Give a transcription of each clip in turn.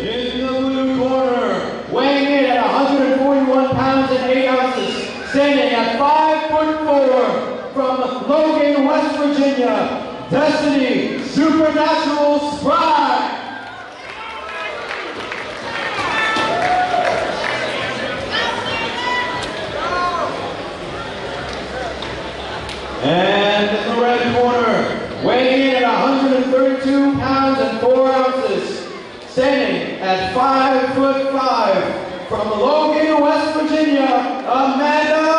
In the blue corner, weighing in at 141 pounds and 8 ounces, standing at 5 foot 4 from Logan, West Virginia, Destinee Supernatural Spry. And in the red corner, weighing in at 132 pounds and 4 ounces, standing at 5 foot 5 from Logan, West Virginia, Amanda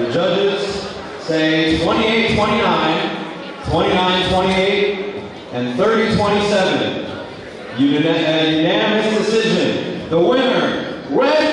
The judges say 28-29, 29-28, and 30-27. Unanimous decision. The winner, Red